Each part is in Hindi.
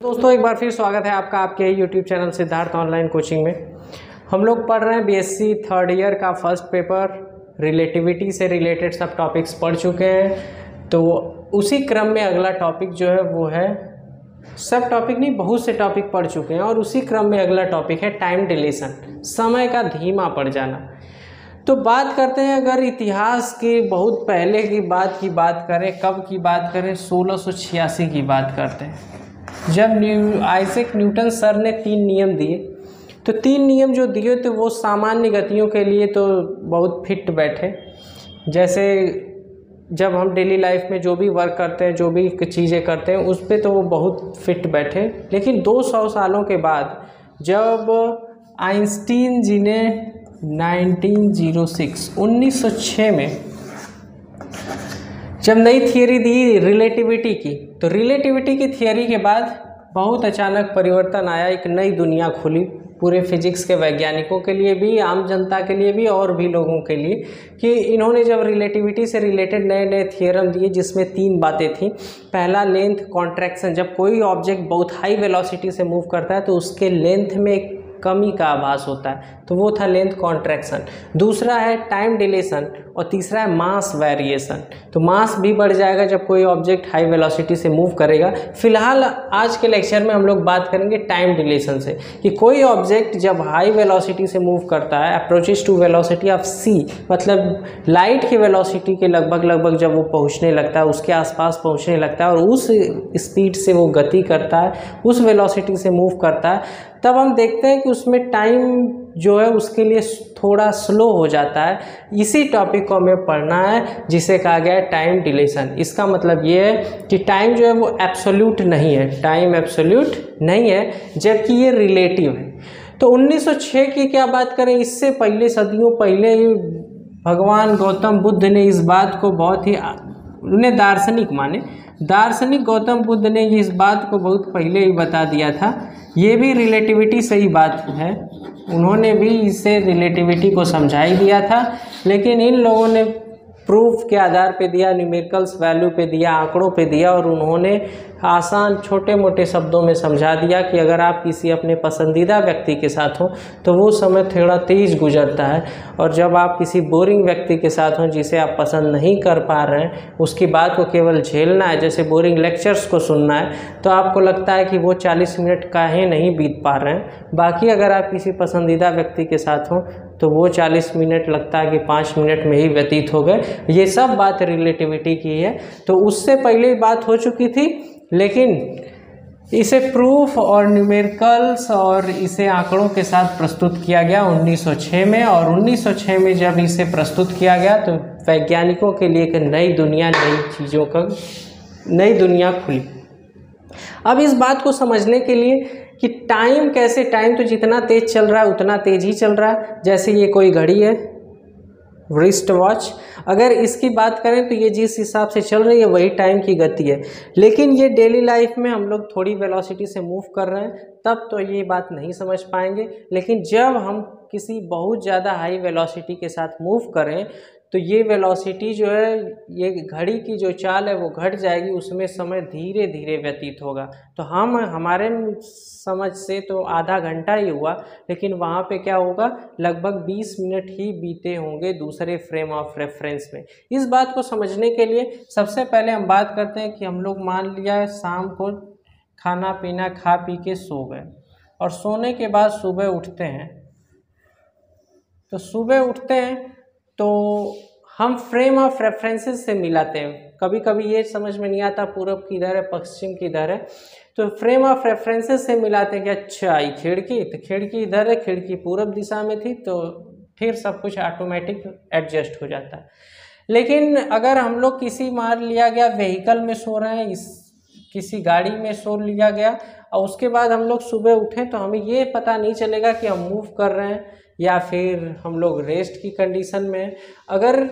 दोस्तों, एक बार फिर स्वागत है आपका आपके YouTube channel Siddharth online coaching में। हम लोग पढ़ रहे हैं बीएससी थर्ड ईयर का फ़र्स्ट पेपर रिलेटिविटी से रिलेटेड सब टॉपिक्स पढ़ चुके हैं। तो उसी क्रम में अगला टॉपिक जो है वो है, सब टॉपिक नहीं, बहुत से टॉपिक पढ़ चुके हैं और उसी क्रम में अगला टॉपिक है टाइम डिलेशन समय का धीमा पड़ जाना। तो बात करते हैं, अगर इतिहास के बहुत पहले की बात की बात करें, कब की बात करें, सोलह की बात करते हैं। जब न्यू आइसेक न्यूटन सर ने तीन नियम दिए तो तीन नियम जो दिए थे वो सामान्य गतियों के लिए तो बहुत फिट बैठे। जैसे जब हम डेली लाइफ में जो भी वर्क करते हैं, जो भी चीज़ें करते हैं, उस पर तो वो बहुत फिट बैठे। लेकिन 200 सालों के बाद, जब आइंस्टीन जी ने 1906 1906 में जब नई थियोरी दी रिलेटिविटी की तो रिलेटिविटी की थियोरी के बाद बहुत अचानक परिवर्तन आया, एक नई दुनिया खुली, पूरे फिजिक्स के वैज्ञानिकों के लिए भी, आम जनता के लिए भी, और भी लोगों के लिए, कि इन्होंने जब रिलेटिविटी से रिलेटेड नए नए थियरम दिए, जिसमें तीन बातें थी। पहला लेंथ कॉन्ट्रैक्शन जब कोई ऑब्जेक्ट बहुत हाई वेलोसिटी से मूव करता है तो उसके लेंथ में कमी का आभास होता है तो वो था लेंथ कॉन्ट्रैक्शन दूसरा है टाइम डिलेशन और तीसरा है मास वेरिएशन। तो मास भी बढ़ जाएगा जब कोई ऑब्जेक्ट हाई वेलोसिटी से मूव करेगा। फ़िलहाल आज के लेक्चर में हम लोग बात करेंगे टाइम डिलेशन से, कि कोई ऑब्जेक्ट जब हाई वेलोसिटी से मूव करता है approaches to velocity of C मतलब लाइट की वेलोसिटी के लगभग लगभग जब वो पहुँचने लगता है, उसके आसपास पहुँचने लगता है और उस स्पीड से वो गति करता है, उस वेलोसिटी से मूव करता है, तब हम देखते हैं कि उसमें टाइम जो है उसके लिए थोड़ा स्लो हो जाता है। इसी टॉपिक को हमें पढ़ना है, जिसे कहा गया है टाइम डिलेशन इसका मतलब ये है कि टाइम जो है वो एब्सोल्यूट नहीं है। टाइम एब्सोल्यूट नहीं है, जबकि ये रिलेटिव है। तो 1906 की क्या बात करें, इससे पहले सदियों पहले भगवान गौतम बुद्ध ने इस बात को बहुत ही, उन्हें दार्शनिक माने। दार्शनिक गौतम बुद्ध ने इस बात को बहुत पहले ही बता दिया था। ये भी रिलेटिविटी सही बात है। उन्होंने भी इसे रिलेटिविटी को समझा ही दिया था, लेकिन इन लोगों ने प्रूफ के आधार पे दिया न्यूमेरिकल्स वैल्यू पे दिया, आंकड़ों पे दिया और उन्होंने आसान छोटे मोटे शब्दों में समझा दिया कि अगर आप किसी अपने पसंदीदा व्यक्ति के साथ हों तो वो समय थोड़ा तेज़ गुजरता है। और जब आप किसी बोरिंग व्यक्ति के साथ हों, जिसे आप पसंद नहीं कर पा रहे हैं, उसकी बात को केवल झेलना है, जैसे बोरिंग लेक्चर्स को सुनना है तो आपको लगता है कि वो चालीस मिनट काहे नहीं बीत पा रहे हैं। बाकी अगर आप किसी पसंदीदा व्यक्ति के साथ हों तो वो 40 मिनट लगता है कि पाँच मिनट में ही व्यतीत हो गए। ये सब बात रिलेटिविटी की है। तो उससे पहले बात हो चुकी थी लेकिन इसे प्रूफ और न्यूमेरिकल्स और इसे आंकड़ों के साथ प्रस्तुत किया गया 1906 में और 1906 में जब इसे प्रस्तुत किया गया तो वैज्ञानिकों के लिए एक नई दुनिया, नई चीज़ों का, नई दुनिया खुली। अब इस बात को समझने के लिए कि टाइम कैसे टाइम तो जितना तेज़ चल रहा है, उतना तेज़ ही चल रहा है। जैसे ये कोई घड़ी है रिस्ट वॉच अगर इसकी बात करें तो ये जिस हिसाब से चल रही है, वही टाइम की गति है। लेकिन ये डेली लाइफ में हम लोग थोड़ी वेलोसिटी से मूव कर रहे हैं, तब तो ये बात नहीं समझ पाएँगे। लेकिन जब हम किसी बहुत ज़्यादा हाई वेलोसिटी के साथ मूव करें तो ये वेलोसिटी जो है, ये घड़ी की जो चाल है, वो घट जाएगी, उसमें समय धीरे धीरे व्यतीत होगा। तो हम, हमारे समझ से तो आधा घंटा ही हुआ, लेकिन वहाँ पे क्या होगा, लगभग 20 मिनट ही बीते होंगे दूसरे फ्रेम ऑफ़ रेफरेंस में। इस बात को समझने के लिए सबसे पहले हम बात करते हैं कि हम लोग मान लिया शाम को खाना पीना खा पी के सो गए और सोने के बाद सुबह उठते हैं। तो सुबह उठते हैं तो हम फ्रेम ऑफ़ रेफरेंसेस से मिलाते हैं। कभी कभी ये समझ में नहीं आता पूरब किधर है, पश्चिम किधर है। तो फ्रेम ऑफ़ रेफरेंसेस से मिलाते हैं कि अच्छा आई खिड़की तो खिड़की इधर है, खिड़की पूरब दिशा में थी तो फिर सब कुछ ऑटोमेटिक एडजस्ट हो जाता। है लेकिन अगर हम लोग किसी मार लिया गया व्हीकल में सो रहे हैं, इस किसी गाड़ी में सो लिया गया, और उसके बाद हम लोग सुबह उठें तो हमें ये पता नहीं चलेगा कि हम मूव कर रहे हैं। या फिर हम लोग रेस्ट की कंडीशन में अगर,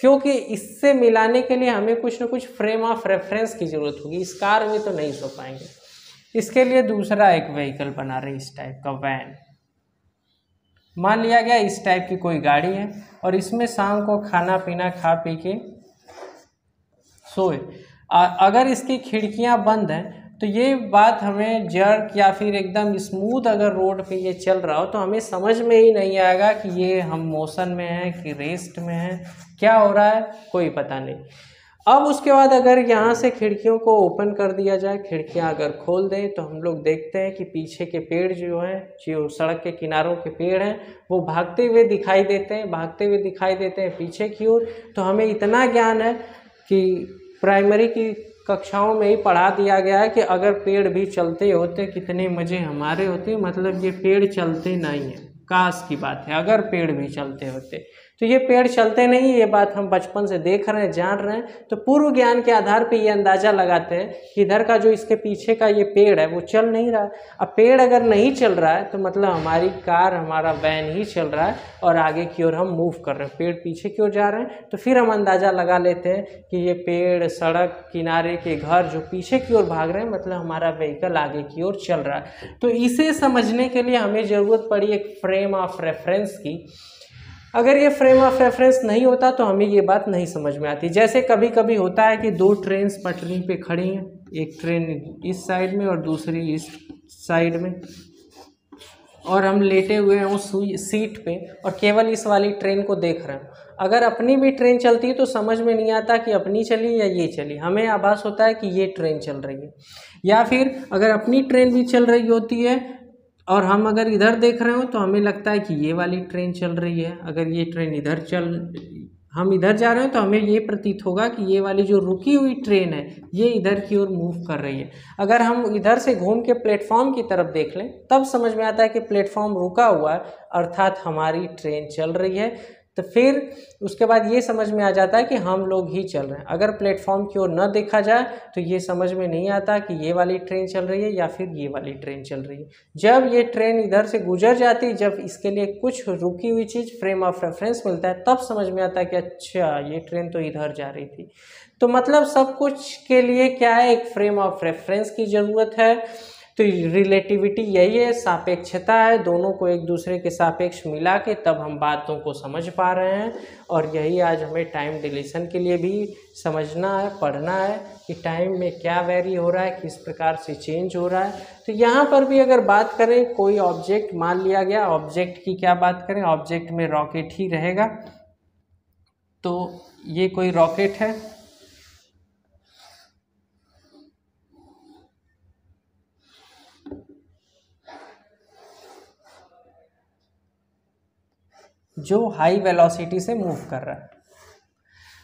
क्योंकि इससे मिलाने के लिए हमें कुछ ना कुछ फ्रेम ऑफ़ रेफरेंस की ज़रूरत होगी, इस कार में तो नहीं सो पाएँगे। इसके लिए दूसरा एक व्हीकल बना रहे इस टाइप का वैन मान लिया गया इस टाइप की कोई गाड़ी है और इसमें शाम को खाना पीना खा पी के सोए। अगर इसकी खिड़कियाँ बंद हैं तो ये बात हमें जर्क या फिर एकदम स्मूथ अगर रोड पे ये चल रहा हो तो हमें समझ में ही नहीं आएगा कि ये हम मोशन में हैं, कि रेस्ट में हैं, क्या हो रहा है, कोई पता नहीं। अब उसके बाद अगर यहाँ से खिड़कियों को ओपन कर दिया जाए, खिड़कियाँ अगर खोल दें तो हम लोग देखते हैं कि पीछे के पेड़ जो हैं, जो सड़क के किनारों के पेड़ हैं, वो भागते हुए दिखाई देते हैं, भागते हुए दिखाई देते हैं पीछे की ओर। तो हमें इतना ज्ञान है कि प्राइमरी की कक्षाओं में ही पढ़ा दिया गया है कि अगर पेड़ भी चलते होते, कितने मज़े हमारे होते मतलब ये पेड़ चलते नहीं हैं। काश की बात है, अगर पेड़ भी चलते होते। तो ये पेड़ चलते नहीं, ये बात हम बचपन से देख रहे हैं, जान रहे हैं। तो पूर्व ज्ञान के आधार पे ये अंदाज़ा लगाते हैं कि इधर का जो इसके पीछे का ये पेड़ है, वो चल नहीं रहा। अब पेड़ अगर नहीं चल रहा है तो मतलब हमारी कार, हमारा वैन ही चल रहा है और आगे की ओर हम मूव कर रहे हैं। पेड़ पीछे की ओर जा रहे हैं। तो फिर हम अंदाज़ा लगा लेते हैं कि ये पेड़, सड़क, किनारे के घर जो पीछे की ओर भाग रहे हैं मतलब हमारा व्हीकल आगे की ओर चल रहा है। तो इसे समझने के लिए हमें ज़रूरत पड़ी एक फ्रेम ऑफ़ रेफरेंस की। अगर ये फ्रेम ऑफ़ रेफरेंस नहीं होता तो हमें ये बात नहीं समझ में आती। जैसे कभी कभी होता है कि दो ट्रेन पटरी पे खड़ी हैं, एक ट्रेन इस साइड में और दूसरी इस साइड में, और हम लेटे हुए हैं उस सीट पे और केवल इस वाली ट्रेन को देख रहे हैं। अगर अपनी भी ट्रेन चलती है तो समझ में नहीं आता कि अपनी चली या ये चली। हमें आभास होता है कि ये ट्रेन चल रही है। या फिर अगर अपनी ट्रेन भी चल रही होती है और हम अगर इधर देख रहे हो तो हमें लगता है कि ये वाली ट्रेन चल रही है। अगर ये ट्रेन इधर चल, हम इधर जा रहे हैं तो हमें ये प्रतीत होगा कि ये वाली जो रुकी हुई ट्रेन है, ये इधर की ओर मूव कर रही है। अगर हम इधर से घूम के प्लेटफॉर्म की तरफ़ देख लें, तब समझ में आता है कि प्लेटफॉर्म रुका हुआ है, अर्थात हमारी ट्रेन चल रही है। तो फिर उसके बाद ये समझ में आ जाता है कि हम लोग ही चल रहे हैं। अगर प्लेटफॉर्म की ओर न देखा जाए तो ये समझ में नहीं आता कि ये वाली ट्रेन चल रही है या फिर ये वाली ट्रेन चल रही है। जब ये ट्रेन इधर से गुजर जाती, जब इसके लिए कुछ रुकी हुई चीज़, फ्रेम ऑफ़ रेफरेंस मिलता है, तब समझ में आता है कि अच्छा ये ट्रेन तो इधर जा रही थी। तो मतलब सब कुछ के लिए क्या है? एक फ्रेम ऑफ़ रेफरेंस की ज़रूरत है। तो रिलेटिविटी यही है, सापेक्षता है, दोनों को एक दूसरे के सापेक्ष मिला के तब हम बातों को समझ पा रहे हैं। और यही आज हमें टाइम डिलीशन के लिए भी समझना है, पढ़ना है कि टाइम में क्या वेरी हो रहा है, किस प्रकार से चेंज हो रहा है। तो यहाँ पर भी अगर बात करें, कोई ऑब्जेक्ट मान लिया गया ऑब्जेक्ट की क्या बात करें ऑब्जेक्ट में रॉकेट ही रहेगा। तो ये कोई रॉकेट है। जो हाई वेलोसिटी से मूव कर रहा है।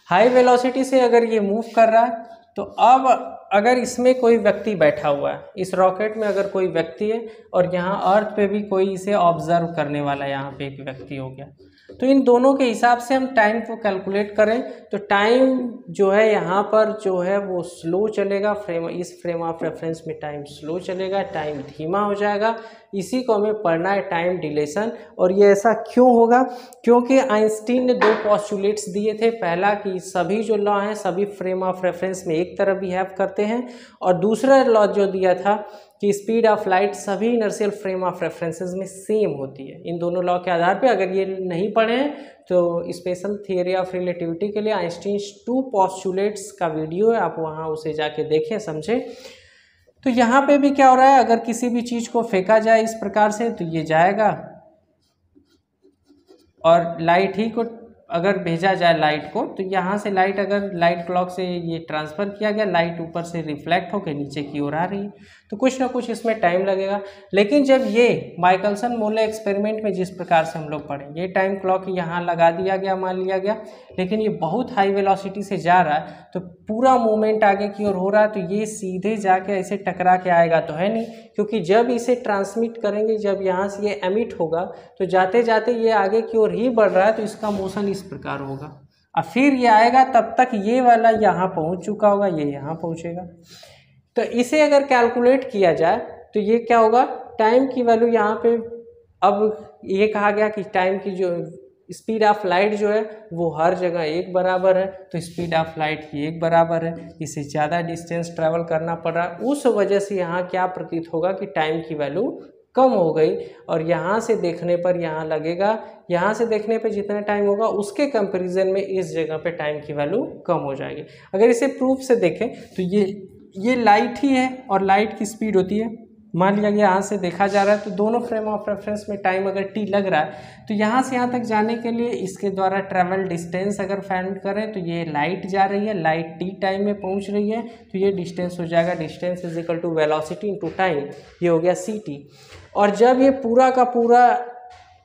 हाई वेलोसिटी से अगर ये मूव कर रहा है तो अब अगर इसमें कोई व्यक्ति बैठा हुआ है, इस रॉकेट में अगर कोई व्यक्ति है, और यहाँ अर्थ पे भी कोई इसे ऑब्ज़र्व करने वाला यहाँ पे एक व्यक्ति हो गया तो इन दोनों के हिसाब से हम टाइम को कैलकुलेट करें तो टाइम जो है यहाँ पर जो है वो स्लो चलेगा फ्रेम इस फ्रेम ऑफ़ रेफरेंस में टाइम स्लो चलेगा टाइम धीमा हो जाएगा। इसी को हमें पढ़ना है टाइम डिलेशन और ये ऐसा क्यों होगा? क्योंकि आइंस्टीन ने दो पॉस्टुलेट्स दिए थे। पहला कि सभी जो लॉ हैं, सभी फ्रेम ऑफ़ रेफरेंस में एक तरफ़ बिहेव करते हैं। और दूसरा लॉ जो दिया था कि स्पीड ऑफ़ लाइट सभी इनर्शियल फ्रेम ऑफ़ रेफरेंसेस में सेम होती है। इन दोनों लॉ के आधार पे अगर ये नहीं पढ़े हैं तो स्पेशल थियरी ऑफ़ रिलेटिविटी के लिए आइंस्टीन टू पॉस्टुलेट्स का वीडियो है, आप वहाँ उसे जाके देखें, समझें। तो यहाँ पे भी क्या हो रहा है? अगर किसी भी चीज़ को फेंका जाए इस प्रकार से तो ये जाएगा। और लाइट ही को अगर भेजा जाए लाइट को तो यहाँ से लाइट अगर लाइट क्लॉक से ये ट्रांसफ़र किया गया लाइट ऊपर से रिफ्लेक्ट होकर नीचे की ओर आ रही है। तो कुछ ना कुछ इसमें टाइम लगेगा। लेकिन जब ये माइकलसन मोले एक्सपेरिमेंट में जिस प्रकार से हम लोग पढ़े, ये टाइम क्लॉक यहाँ लगा दिया गया, मान लिया गया, लेकिन ये बहुत हाई वेलोसिटी से जा रहा है तो पूरा मूवमेंट आगे की ओर हो रहा है तो ये सीधे जाके ऐसे टकरा के आएगा तो है नहीं, क्योंकि जब इसे ट्रांसमिट करेंगे, जब यहाँ से ये एमिट होगा तो जाते जाते ये आगे की ओर ही बढ़ रहा है तो इसका मोशन इस प्रकार होगा। और फिर ये आएगा, तब तक ये वाला यहाँ पहुँच चुका होगा, ये यहाँ पहुँचेगा। तो इसे अगर कैलकुलेट किया जाए तो ये क्या होगा? टाइम की वैल्यू यहाँ पे, अब ये कहा गया कि टाइम की जो स्पीड ऑफ़ लाइट जो है, वो हर जगह एक बराबर है तो स्पीड ऑफ़ लाइट की एक बराबर है। इसे ज़्यादा डिस्टेंस ट्रैवल करना पड़ रहा है। उस वजह से यहाँ क्या प्रतीत होगा कि टाइम की वैल्यू कम हो गई। और यहाँ से देखने पर यहाँ लगेगा, यहाँ से देखने पे जितना टाइम होगा, उसके कंपैरिजन में इस जगह पे टाइम की वैल्यू कम हो जाएगी। अगर इसे प्रूफ से देखें तो ये ये लाइट ही है और लाइट की स्पीड होती है। मान लिया गया यहाँ से देखा जा रहा है तो दोनों फ्रेम ऑफ़ रेफरेंस में टाइम अगर टी लग रहा है तो यहाँ से यहाँ तक जाने के लिए इसके द्वारा ट्रेवल डिस्टेंस अगर फाइंड करें तो ये लाइट जा रही है लाइट टी टाइम में पहुँच रही है तो ये डिस्टेंस हो जाएगा। Distance is equal to velocity into time ये हो गया सी टी और जब ये पूरा का पूरा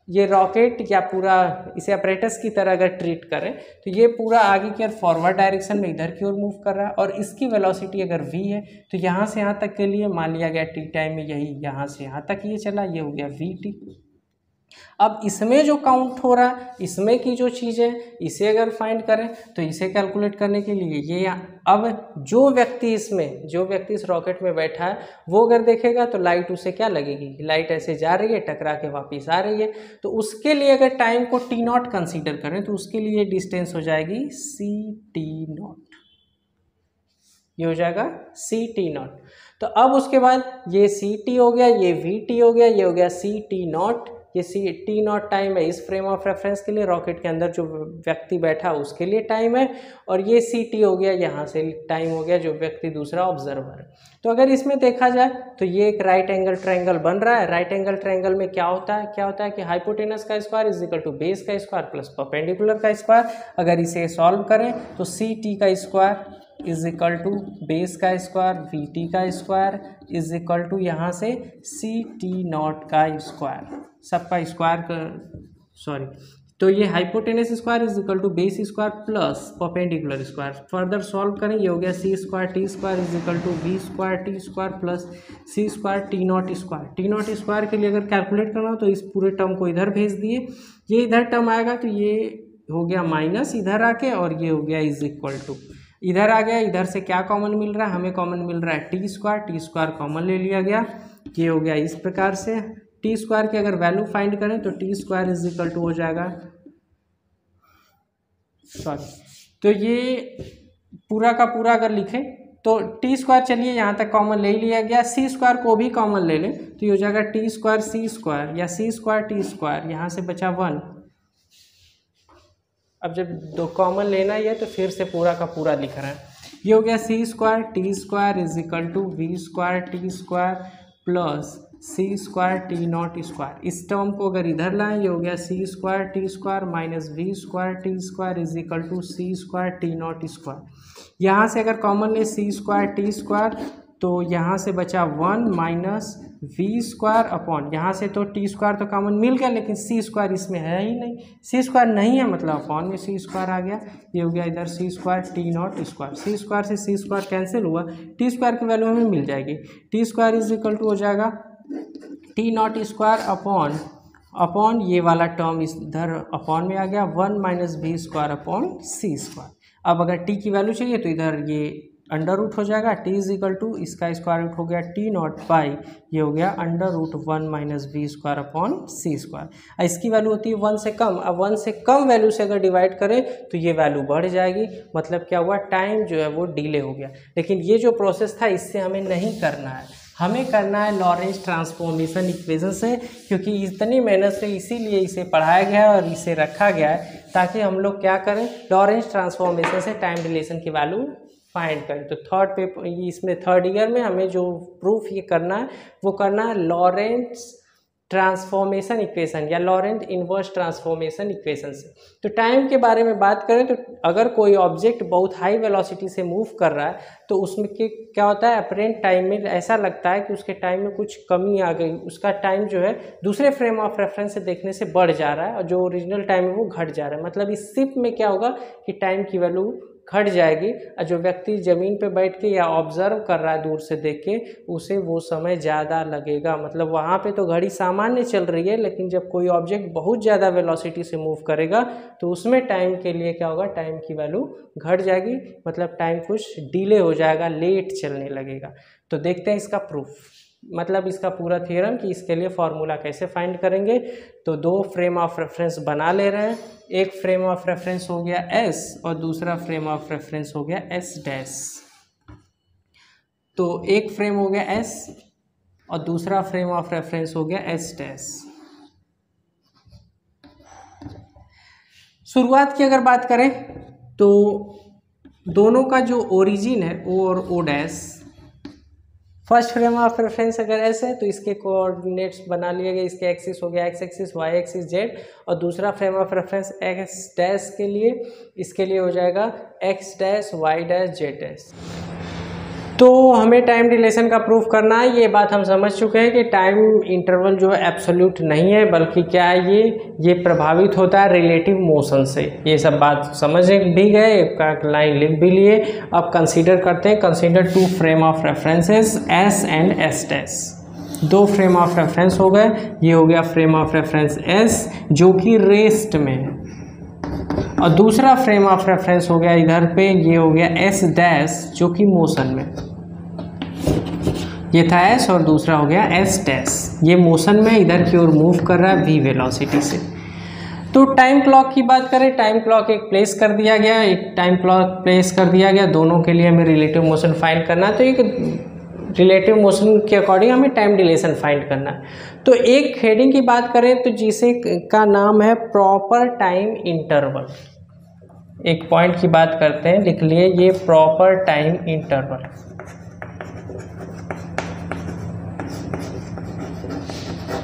ये रॉकेट या पूरा इसे अपरेटस की तरह अगर ट्रीट करें तो ये पूरा आगे की ओर फॉरवर्ड डायरेक्शन में इधर की ओर मूव कर रहा है और इसकी वेलोसिटी अगर v है तो यहाँ से यहाँ तक के लिए मान लिया गया टी टाइम में यही यहाँ से यहाँ तक ये चला, ये हो गया वी टी अब इसमें जो काउंट हो रहा है इसमें की जो चीज़ है इसे अगर फाइंड करें तो इसे कैलकुलेट करने के लिए ये अब जो व्यक्ति इसमें, जो व्यक्ति इस रॉकेट में बैठा है, वो अगर देखेगा तो लाइट उसे क्या लगेगी? लाइट ऐसे जा रही है, टकरा के वापस आ रही है। तो उसके लिए अगर टाइम को टी नॉट कंसिडर करें तो उसके लिए डिस्टेंस हो जाएगी सी टी नॉट ये हो जाएगा सी टी नॉट तो अब उसके बाद ये सी टी हो गया, ये वी टी हो गया, ये हो गया सी टी नॉट ये सी, टी नॉट टाइम है। इस फ्रेम ऑफ़ रेफरेंस के लिए रॉकेट के अंदर जो व्यक्ति बैठा, उसके लिए टाइम है। और ये सी टी हो गया, यहाँ से टाइम हो गया, जो व्यक्ति दूसरा ऑब्जर्वर तो अगर इसमें देखा जाए तो ये एक राइट एंगल ट्रायंगल बन रहा है। राइट एंगल ट्रायंगल में क्या होता है? क्या होता है कि हाइपोटेनस का square is equal to base का स्क्वायर प्लस परपेंडिकुलर का स्क्वायर अगर इसे सॉल्व करें तो सी टी का square is equal to base का स्क्वायर वी टी का स्क्वायर इज़ इक्वल टू यहाँ से सी टी नॉट का स्क्वायर सबका स्क्वायर कर सॉरी तो ये hypotenuse square is equal to base square plus perpendicular square further solve करें, ये हो गया C square T square is equal to V square T square plus C square T naught square T naught square के लिए अगर कैलकुलेट करना हो तो इस पूरे टर्म को इधर भेज दिए। ये इधर टर्म आएगा तो ये हो गया माइनस इधर आके और ये हो गया इज़ इक्वल टू इधर आ गया, इधर से क्या कॉमन मिल रहा है? हमें कॉमन मिल रहा है T square T square common ले लिया गया। ये हो गया इस प्रकार से। टी स्क्वायर की अगर वैल्यू फाइंड करें तो T square is equal to हो जाएगा। सॉरी तो ये पूरा का पूरा अगर लिखें तो टी स्क्वायर चलिए, यहाँ तक कॉमन ले लिया गया। सी स्क्वायर को भी कॉमन ले लें तो ये हो जाएगा टी स्क्वायर सी स्क्वायर या सी स्क्वायर टी स्क्वायर यहाँ से बचा वन अब जब दो कॉमन लेना ही है तो फिर से पूरा का पूरा लिख रहे हैं। ये हो गया C square T square is equal to V square T square plus C square T naught square इस टर्म को अगर इधर लाएँ, ये हो गया C square T square minus V square T square is equal to C square T naught square यहाँ से अगर कॉमन ले सी स्क्वायर टी स्क्वायर तो यहाँ से बचा one minus V square upon, यहाँ से तो टी स्क्वायर तो कॉमन मिल गया, लेकिन सी स्क्वायर इसमें है ही नहीं। सी स्क्वायर नहीं है मतलब अपॉन में सी स्क्वायर आ गया, ये हो गया इधर C square, T naught square. C square से सी स्क्वायर कैंसिल हुआ, टी स्क्वायर की वैल्यू हमें मिल जाएगी। T square is equal to हो जाएगा T naught square upon upon ये वाला टर्म इधर अपॉन में आ गया, one minus V square upon C square. अब अगर टी की वैल्यू चाहिए तो इधर ये अंडर रूट हो जाएगा टी इज़ इक्वल टू इसका स्क्वायर रूट हो गया टी नॉट बाई ये हो गया under root one minus B square upon C square इसकी वैल्यू होती है वन से कम, अब वन से कम वैल्यू से अगर डिवाइड करें तो ये वैल्यू बढ़ जाएगी मतलब क्या हुआ टाइम जो है वो डिले हो गया. लेकिन ये जो प्रोसेस था, इससे हमें नहीं करना है. हमें करना है लॉरेंस ट्रांसफॉर्मेशन इक्वेशन से, क्योंकि इतनी मेहनत से इसीलिए इसे पढ़ाया गया है और इसे रखा गया है, ताकि हम लोग क्या करें लॉरेंस ट्रांसफॉर्मेशन से टाइम रिलेशन की वैल्यू फाइंड करें तो थर्ड पेपर इसमें थर्ड ईयर में हमें जो प्रूफ ये करना है, वो करना है लॉरेंस ट्रांसफॉर्मेशन इक्वेशन या लॉरेंट इन्वर्स ट्रांसफॉर्मेशन इक्वेशन से। तो टाइम के बारे में बात करें तो अगर कोई ऑब्जेक्ट बहुत हाई वेलोसिटी से मूव कर रहा है तो उसमें के क्या होता है अपरेंट टाइम में ऐसा लगता है कि उसके टाइम में कुछ कमी आ गई, उसका टाइम जो है दूसरे फ्रेम ऑफ़ रेफरेंस से देखने से बढ़ जा रहा है और जो ओरिजिनल टाइम है वो घट जा रहा है। मतलब इस सिप में क्या होगा कि टाइम की वैल्यू घट जाएगी और जो व्यक्ति ज़मीन पे बैठ के या ऑब्ज़र्व कर रहा है दूर से देख के, उसे वो समय ज़्यादा लगेगा। मतलब वहाँ पे तो घड़ी सामान्य चल रही है, लेकिन जब कोई ऑब्जेक्ट बहुत ज़्यादा वेलोसिटी से मूव करेगा तो उसमें टाइम के लिए क्या होगा? टाइम की वैल्यू घट जाएगी। मतलब टाइम कुछ डिले हो जाएगा लेट चलने लगेगा। तो देखते हैं इसका प्रूफ मतलब इसका पूरा थियरम कि इसके लिए फॉर्मूला कैसे फाइंड करेंगे? तो दो फ्रेम ऑफ़ रेफरेंस बना ले रहे हैं। एक फ्रेम ऑफ़ रेफरेंस हो गया एस और दूसरा फ्रेम ऑफ़ रेफरेंस हो गया एस डैश तो एक फ्रेम हो गया एस और दूसरा फ्रेम ऑफ़ रेफरेंस हो गया एस डैश शुरुआत की अगर बात करें तो दोनों का जो ओरिजिन है ओ और O dash first frame of reference अगर ऐसे है तो इसके कोऑर्डिनेट्स बना लिए गए, इसके एक्सिस हो गया X axis Y axis Z और दूसरा frame of reference X dash के लिए, इसके लिए हो जाएगा X dash Y dash Z dash तो हमें टाइम डिलेशन का प्रूफ करना है। ये बात हम समझ चुके हैं कि टाइम इंटरवल जो है एब्सोल्यूट नहीं है, बल्कि क्या है ये? ये प्रभावित होता है रिलेटिव मोशन से। ये सब बात समझ भी गए लाइन लिख भी लिए। अब कंसीडर करते हैं। Consider two frame of references S and S dash दो फ्रेम ऑफ़ रेफरेंस हो गए। ये हो गया फ्रेम ऑफ़ रेफरेंस एस जो कि रेस्ट में। है और दूसरा फ्रेम ऑफ़ रेफरेंस हो गया इधर पे, ये हो गया एस डैश जो कि मोशन में। ये था एस और दूसरा हो गया एस डैश ये मोशन में इधर की ओर मूव कर रहा है वी वेलोसिटी से। तो टाइम क्लॉक की बात करें टाइम क्लॉक एक प्लेस कर दिया गया, एक टाइम क्लॉक प्लेस कर दिया गया, दोनों के लिए हमें रिलेटिव मोशन फाइंड करना तो एक रिलेटिव मोशन के अकॉर्डिंग हमें टाइम डिलेशन फाइंड करना है। तो एक हेडिंग की बात करें तो जिसे का नाम है प्रॉपर टाइम इंटरवल एक पॉइंट की बात करते हैं, लिख लिए, ये proper time interval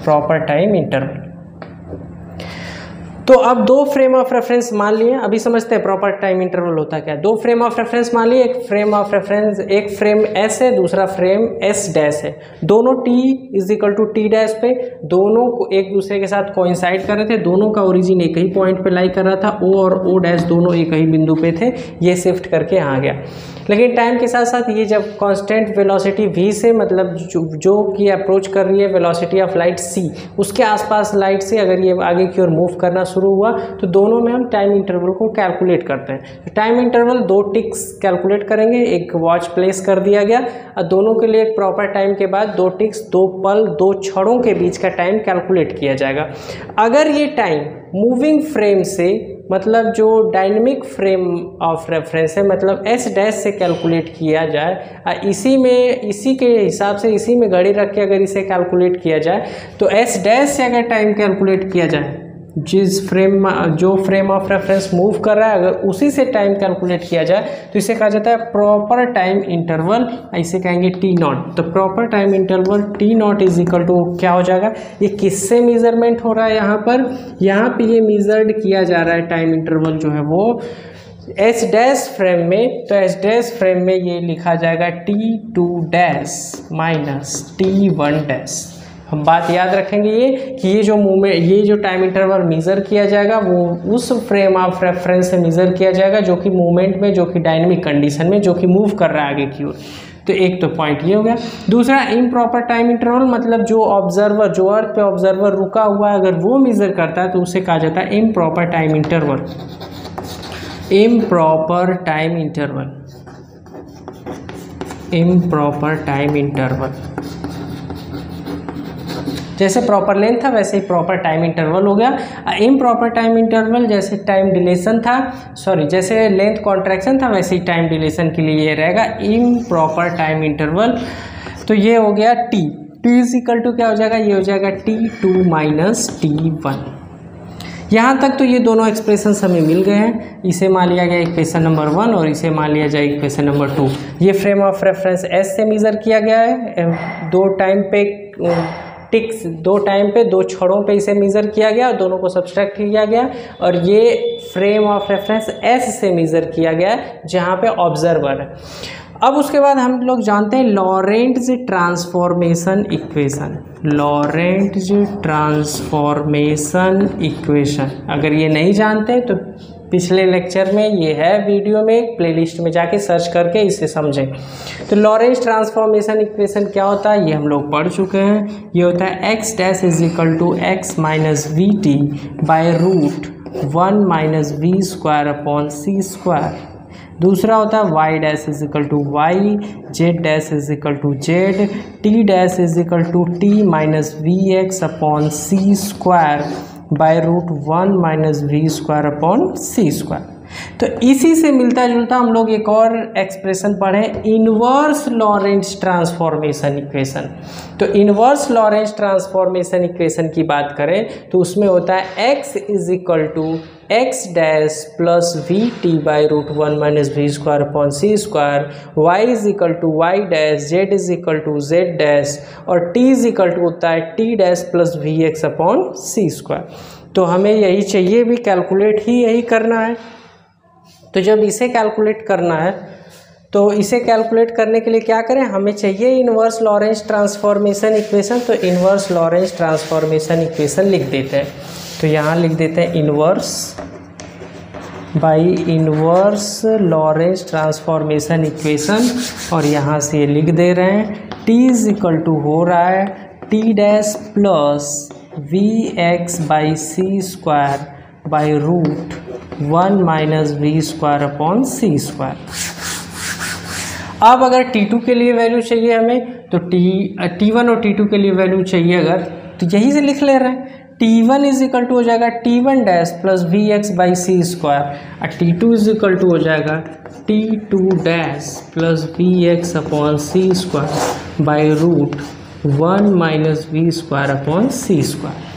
proper time interval तो अब दो फ्रेम ऑफ़ रेफरेंस मान लिए, अभी समझते हैं प्रॉपर टाइम इंटरवल होता क्या दो फ्रेम ऑफ़ रेफरेंस मान लिए, एक फ्रेम ऑफ़ रेफरेंस एक फ्रेम एस है, दूसरा फ्रेम एस डैश है। दोनों T is equal to T dash पे, दोनों को एक दूसरे के साथ कोइंसाइड कर रहे थे, दोनों का ओरिजिन एक ही पॉइंट पे लाई कर रहा था ओ और ओ डैश दोनों एक ही बिंदु पे थे, ये शिफ्ट करके आ गया। लेकिन टाइम के साथ साथ ये जब कॉन्स्टेंट वेलोसिटी वी से मतलब जो जो की अप्रोच कर रही है वेलोसिटी ऑफ़ लाइट सी उसके आसपास लाइट से अगर ये आगे की ओर मूव करना शुरू हुआ तो दोनों में हम टाइम इंटरवल को कैलकुलेट करते हैं। तो टाइम इंटरवल दो टिक्स कैलकुलेट करेंगे, एक वॉच प्लेस कर दिया गया, और दोनों के लिए एक प्रॉपर टाइम के बाद दो टिक्स दो पल, दो छड़ों के बीच का टाइम कैलकुलेट किया जाएगा। अगर ये टाइम मूविंग फ्रेम से मतलब जो डायनेमिक फ्रेम ऑफ़ रेफरेंस है मतलब एस डैश से कैलकुलेट किया जाए इसी में, इसी के हिसाब से, इसी में घड़ी रख के अगर इसे कैलकुलेट किया जाए तो एस डैश से अगर टाइम कैलकुलेट किया जाए जिस फ्रेम जो फ्रेम ऑफ़ रेफरेंस मूव कर रहा है, अगर उसी से टाइम कैलकुलेट किया जाए तो इसे कहा जाता है प्रॉपर टाइम इंटरवल इसे कहेंगे टी नॉट तो proper time interval T naught is equal to क्या हो जाएगा? ये किससे मेज़रमेंट हो रहा है यहाँ पर? यहाँ पे ये मेजर्ड किया जा रहा है टाइम इंटरवल जो है वो। एस डैश फ्रेम में तो एस डैश फ्रेम में ये लिखा जाएगा T two dash minus T one dash हम बात याद रखेंगे ये कि ये जो मूवमेंट ये जो टाइम इंटरवल मेज़र किया जाएगा, वो उस फ्रेम ऑफ़ रेफरेंस से मेज़र किया जाएगा जो कि मूवमेंट में, जो कि डायनेमिक कंडीशन में, जो कि मूव कर रहा है आगे की ओर। तो एक तो पॉइंट ये हो गया। दूसरा इम प्रॉपर टाइम इंटरवल मतलब जो ऑब्जर्वर जो अर्थ पे ऑब्जर्वर रुका हुआ है, अगर वो मेज़र करता है तो उसे कहा जाता है improper time interval improper time interval improper time interval जैसे प्रॉपर लेंथ था, वैसे ही प्रॉपर टाइम इंटरवल हो गया। इम प्रॉपर टाइम इंटरवल जैसे टाइम डिलेशन था सॉरी जैसे लेंथ कॉन्ट्रैक्शन था, वैसे ही टाइम डिलेशन के लिए ये रहेगा। इम प्रॉपर टाइम इंटरवल तो ये हो गया T T is equal to क्या हो जाएगा? ये हो जाएगा T two minus T one यहाँ तक तो ये दोनों एक्सप्रेशन हमें मिल गए हैं। इसे मान लिया गया इक्वेशन नंबर वन और इसे मान लिया जाए इक्वेशन नंबर टू ये फ्रेम ऑफ़ रेफरेंस एस से मेज़र किया गया है। दो टाइम पे टिक्स, दो टाइम पे, दो छड़ों पे इसे मेज़र किया गया और दोनों को सब्सट्रैक्ट किया गया और ये फ्रेम ऑफ़ रेफरेंस एस से मेज़र किया गया जहाँ पे ऑब्जर्वर है। अब उसके बाद हम लोग जानते हैं Lorentz transformation equation Lorentz transformation equation अगर ये नहीं जानते तो पिछले लेक्चर में, ये है वीडियो में प्लेलिस्ट में जाके सर्च करके इसे समझें। तो लॉरेंस ट्रांसफॉर्मेशन इक्वेशन क्या होता है? ये हम लोग पढ़ चुके हैं। ये होता है X dash is equal to X minus V T by root one minus V square upon C square दूसरा होता है Y dash is equal to Y Z dash is equal to Z T dash is equal to T minus V X upon C square by root 1 minus v square upon c square. तो इसी से मिलता जुलता हम लोग एक और एक्सप्रेशन पढ़े इनवर्स लॉरेंस ट्रांसफॉर्मेशन इक्वेशन तो इनवर्स लॉरेंस ट्रांसफॉर्मेशन इक्वेशन की बात करें तो उसमें होता है X is equal to X dash plus V T by root one minus V square upon C square Y is equal to Y dash Z is equal to Z dash और टी इज़ इक्वल टू होता है T dash plus V X upon C square तो हमें यही चाहिए, भी कैलकुलेट ही यही करना है। तो जब इसे कैलकुलेट करना है तो इसे कैलकुलेट करने के लिए क्या करें? हमें चाहिए इन्वर्स लॉरेंस ट्रांसफॉर्मेशन इक्वेशन तो इन्वर्स लॉरेंस ट्रांसफॉर्मेशन इक्वेशन लिख देते हैं। तो यहाँ लिख देते हैं inverse by inverse Lorentz transformation equation और यहाँ से ये लिख दे रहे हैं टी इज़ इक्वल टू हो रहा है T dash plus V X by C square by root one minus V square upon C square अब अगर टी टू के लिए वैल्यू चाहिए हमें तो टी वन और टी टू के लिए वैल्यू चाहिए अगर तो यही से लिख ले रहे हैं। T one is equal to हो जाएगा T one dash plus V X by C square और T two is equal to हो जाएगा T two dash plus V X upon C square by root one minus V square upon C square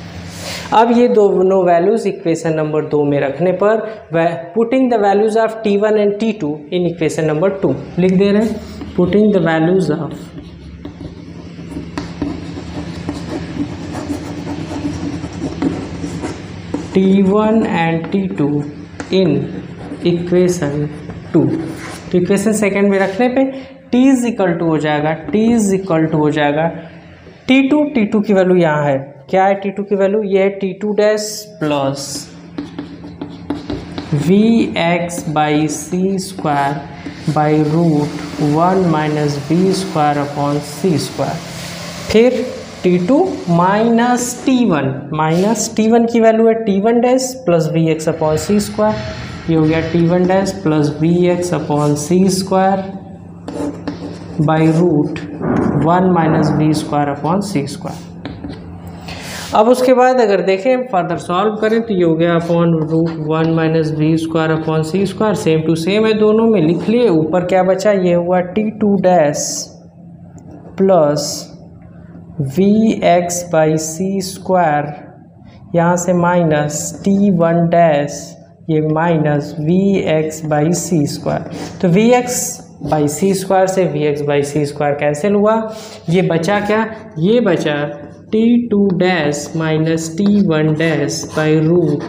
अब ये दोनों वैल्यूज़ इक्वेशन नंबर दो में रखने पर putting the values of T one and T two in equation number two लिख दे रहे हैं? Putting the values of T one and T two in equation two तो इक्वेशन सेकेंड में रखने पे टी इज़ इक्वल टू हो जाएगा टी इज़ इक्वल टू हो जाएगा टी टू टी टू की वैल्यू यहाँ है। क्या है टी टू की वैल्यू ये है T two dash plus V X by C square by root one minus B square upon C square फिर T two minus T one minus T one की वैल्यू है T one dash plus V X upon C square ये हो गया T one dash plus V X upon C square by root one minus B square upon C square अब उसके बाद अगर देखें फर्दर सॉल्व करें तो ये हो गया upon root one minus V square upon C square same to same है दोनों में, लिख लिए, ऊपर क्या बचा, ये हुआ t two dash plus v x by c square यहाँ से माइनस टी वन डैश ये minus v x by c square तो v x by c square से v x by c square cancel हुआ। ये बचा क्या? ये बचा t two dash minus t one dash by root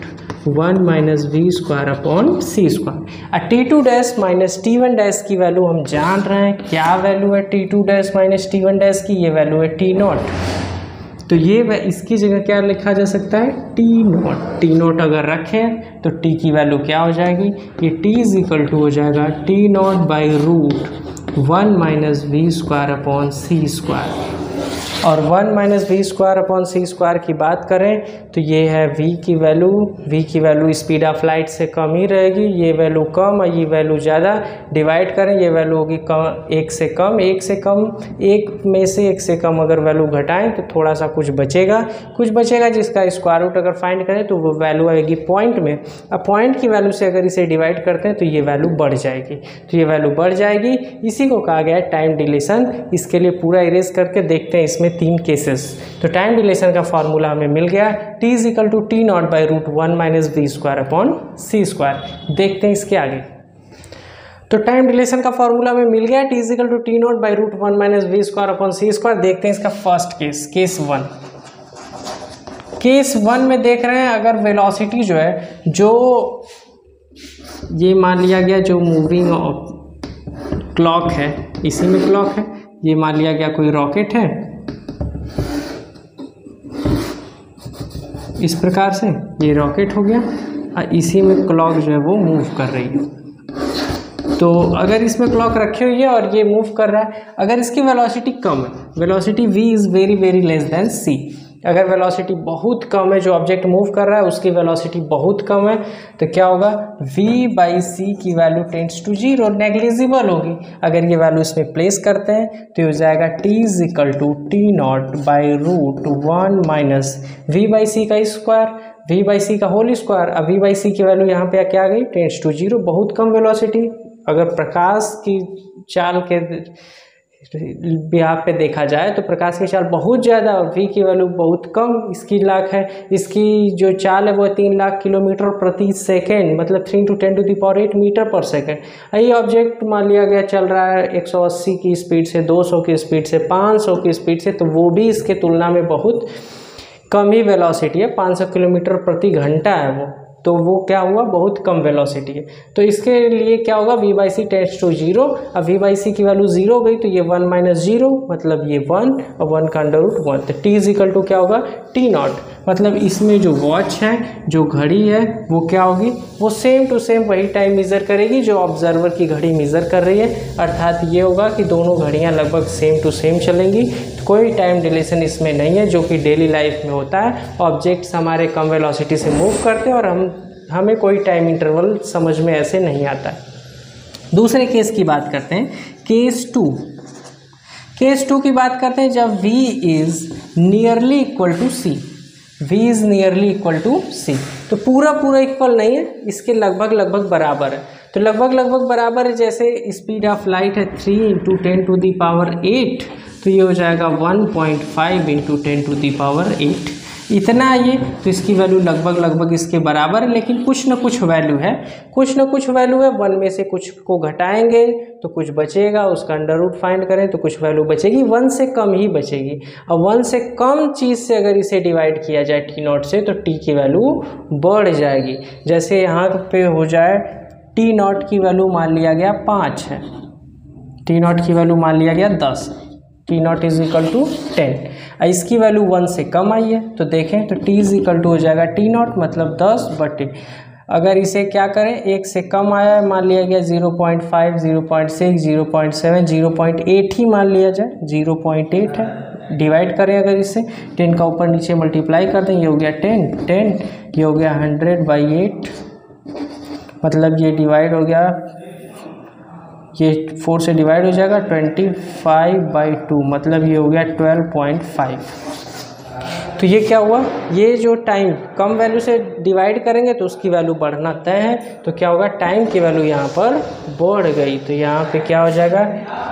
one minus v square upon c square और t two dash minus t one dash की वैल्यू हम जान रहे हैं, क्या वैल्यू है t two dash minus t one dash की? ये वैल्यू है टी नॉट तो ये इसकी जगह क्या लिखा जा सकता है? टी नॉट टी नॉट अगर रखें तो टी की वैल्यू क्या हो जाएगी? ये टी इज़ इक्वल टू हो जाएगा t naught by root one minus v square upon c square और one minus v square upon c square की बात करें तो ये है वी की वैल्यू। वी की वैल्यू स्पीड ऑफ़ लाइट से कम ही रहेगी। ये वैल्यू कम और ये वैल्यू ज़्यादा डिवाइड करें, ये वैल्यू होगी कम, एक से कम, एक से कम। एक में से एक से कम अगर वैल्यू घटाएँ तो थोड़ा सा कुछ बचेगा। कुछ बचेगा जिसका स्क्वायर रूट अगर फाइंड करें तो वो वैल्यू आएगी पॉइंट में। अब पॉइंट की वैल्यू से अगर इसे डिवाइड करते हैं तो ये वैल्यू बढ़ जाएगी। तो ये वैल्यू बढ़ जाएगी। इसी को कहा गया है टाइम डिलेशन। इसके लिए पूरा इरेज करके देखते हैं इसमें तीन केसेस तो टाइम डिलेशन का फॉर्मूला हमें मिल गया. T is equal to t naught by root one minus v square upon c square देखते हैं इसके आगे. तो टाइम डिलेशन का फॉर्मूला हमें मिल गया. T is equal to t naught by root one minus v square upon c square देखते हैं इसका first case case one case one में देख रहे हैं अगर वेलोसिटी जो है, जो ये मान लिया गया जो मूविंग क्लॉक है, इसी में क्लॉक है. ये मान लिया गया कोई रॉकेट है. इस प्रकार से ये रॉकेट हो गया। और इसी में क्लॉक जो है वो मूव कर रही है। तो अगर इसमें क्लॉक रखी हुई है और ये मूव कर रहा है, अगर इसकी वेलोसिटी कम है velocity v is very very less then c अगर वेलोसिटी बहुत कम है, जो ऑब्जेक्ट मूव कर रहा है, उसकी वेलोसिटी बहुत कम है तो क्या होगा? V बाई सी की value tends to zero negligible होगी। अगर ये वैल्यू इसमें प्लेस करते हैं तो हो जाएगा t is equal to t naught by root one minus v by c का स्क्वायर वी बाई सी का होल स्क्वायर अब वी बाई सी की वैल्यू यहाँ पे क्या आ गई टेंस टू ज़ीरो बहुत कम वेलोसिटी अगर प्रकाश की चाल के यहाँ पे देखा जाए तो प्रकाश की चाल बहुत ज़्यादा और वी की वैल्यू बहुत कम, इसकी लाख है। इसकी जो चाल है वो तीन लाख किलोमीटर प्रति सेकेंड मतलब three two ten to the power eight metre पर सेकेंड ये ऑब्जेक्ट मान लिया गया चल रहा है 180 की स्पीड से 200 की स्पीड से 500 की स्पीड से तो वो भी इसके तुलना में बहुत कम ही वेलोसिटी है। 500 किलोमीटर प्रति घंटा है वो। तो वो क्या हुआ? बहुत कम वेलोसिटी है। तो इसके लिए क्या होगा? V by c tends to zero अब वी बाई सी की वैल्यू ज़ीरो हो गई तो ये वन माइनस ज़ीरो मतलब ये वन और वन का अंडर रूट वन तो टी इज़ इक्वल टू क्या होगा? टी नॉट मतलब इसमें जो वॉच है, जो घड़ी है, वो क्या होगी? वो सेम टू सेम वही टाइम मेज़र करेगी जो ऑब्जर्वर की घड़ी मेज़र कर रही है। अर्थात ये होगा कि दोनों घड़ियाँ लगभग सेम टू सेम चलेंगी। कोई टाइम डिलेशन इसमें नहीं है, जो कि डेली लाइफ में होता है। ऑब्जेक्ट्स हमारे कम वेलोसिटी से मूव करते हैं और हम, हमें कोई टाइम इंटरवल समझ में ऐसे नहीं आता दूसरे केस की बात करते हैं। केस टू केस टू की बात करते हैं जब v is nearly equal to c v is nearly equal to c तो पूरा पूरा इक्वल नहीं है, इसके लगभग लगभग बराबर है। तो लगभग लगभग बराबर है जैसे स्पीड ऑफ़ लाइट है three into ten to the power eight तो ये हो जाएगा one point five into ten to the power eight इतना ये तो इसकी वैल्यू लगभग लगभग इसके बराबर है, लेकिन कुछ ना कुछ वैल्यू है। कुछ ना कुछ वैल्यू है वन में से कुछ को घटाएँगे तो कुछ बचेगा, उसका अंडर रूट फाइंड करें तो कुछ वैल्यू बचेगी। वन से कम ही बचेगी। और वन से कम चीज़ से अगर इसे डिवाइड किया जाए टी नॉट से तो टी की वैल्यू बढ़ जाएगी। जैसे यहाँ पे हो जाए टी नॉट की वैल्यू मान लिया गया पाँच है। टी नॉट की वैल्यू मान लिया गया दस t naught is equal to ten. इसकी वैल्यू वन से कम आई है तो देखें तो टी इज़ इक्वल टू हो जाएगा टी नॉट मतलब दस बटे अगर इसे क्या करें, एक से कम आया है, मान लिया गया zero point five, zero point six, zero point seven, zero point eight ही मान लिया जाए, ज़ीरो पॉइंट एट है। डिवाइड करें अगर इससे टेन का ऊपर नीचे मल्टीप्लाई कर दें, ये हो गया टेन टेन, ये हो गया हंड्रेड बाई एट। मतलब ये डिवाइड हो गया, ये फोर से डिवाइड हो जाएगा ट्वेंटी फाइव बाई टू मतलब ये हो गया ट्वेल्व पॉइंट फाइव तो ये क्या हुआ? ये जो टाइम कम वैल्यू से डिवाइड करेंगे तो उसकी वैल्यू बढ़ना तय है तो क्या होगा? टाइम की वैल्यू यहाँ पर बढ़ गई तो यहाँ पे क्या हो जाएगा?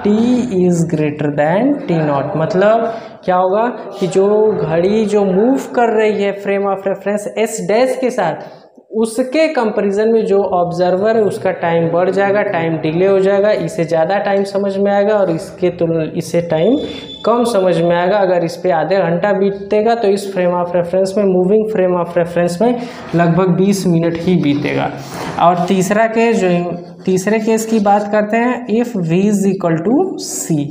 T is greater than t naught मतलब क्या होगा कि जो घड़ी जो मूव कर रही है frame of reference s dash के साथ उसके कंपैरिजन में जो ऑब्जर्वर है, उसका टाइम बढ़ जाएगा टाइम डिले हो जाएगा, इसे ज़्यादा टाइम समझ में आएगा और इसके तुलना इसे टाइम कम समझ में आएगा। अगर इस पर आधे घंटा बीतेगा तो इस फ्रेम ऑफ़ रेफरेंस में मूविंग फ्रेम ऑफ़ रेफरेंस में लगभग 20 मिनट ही बीतेगा। और तीसरा केस जो, तीसरे केस की बात करते हैं if v is equal to c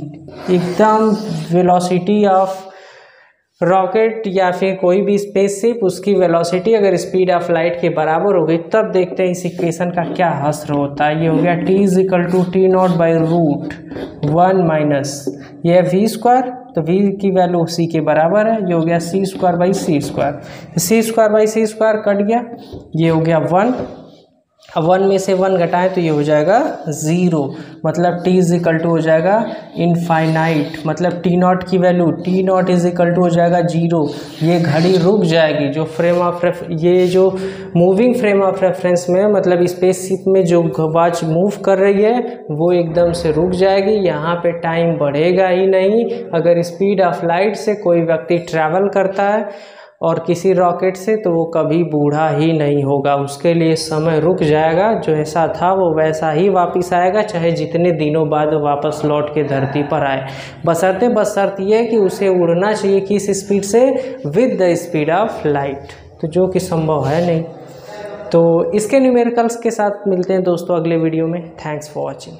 एकदम वेलोसिटी ऑफ़ रॉकेट या फिर कोई भी स्पेसशिप, उसकी वेलोसिटी अगर स्पीड ऑफ़ लाइट के बराबर हो गई तब देखते हैं इस इक्वेशन का क्या हस्र होता है। ये हो गया t is equal to t naught by root one minus ये है वी स्क्वायर तो वी की वैल्यू सी के बराबर है। ये हो गया c square by c square c square by c square cut गया। ये हो गया वन अब वन में से वन घटाएँ तो ये हो जाएगा ज़ीरो। मतलब टी इज़ इक्वल टू हो जाएगा इनफाइनाइट मतलब टी नॉट की value t naught is equal to हो जाएगा ज़ीरो। ये घड़ी रुक जाएगी, जो फ्रेम ऑफ़ रेफ ये जो मूविंग फ्रेम ऑफ़ रेफरेंस में मतलब स्पेसशिप में जो वॉच मूव कर रही है, वो एकदम से रुक जाएगी। यहाँ पे टाइम बढ़ेगा ही नहीं। अगर स्पीड ऑफ़ लाइट से कोई व्यक्ति ट्रैवल करता है और किसी रॉकेट से तो वो कभी बूढ़ा ही नहीं होगा। उसके लिए समय रुक जाएगा, जो ऐसा था वो वैसा ही वापस आएगा, चाहे जितने दिनों बाद वापस लौट के धरती पर आए। बसरते बसर्त ये कि उसे उड़ना चाहिए किस स्पीड से? With the speed of light तो जो कि संभव है नहीं। तो इसके न्यूमेरिकल्स के साथ मिलते हैं दोस्तों अगले वीडियो में। Thanks for watching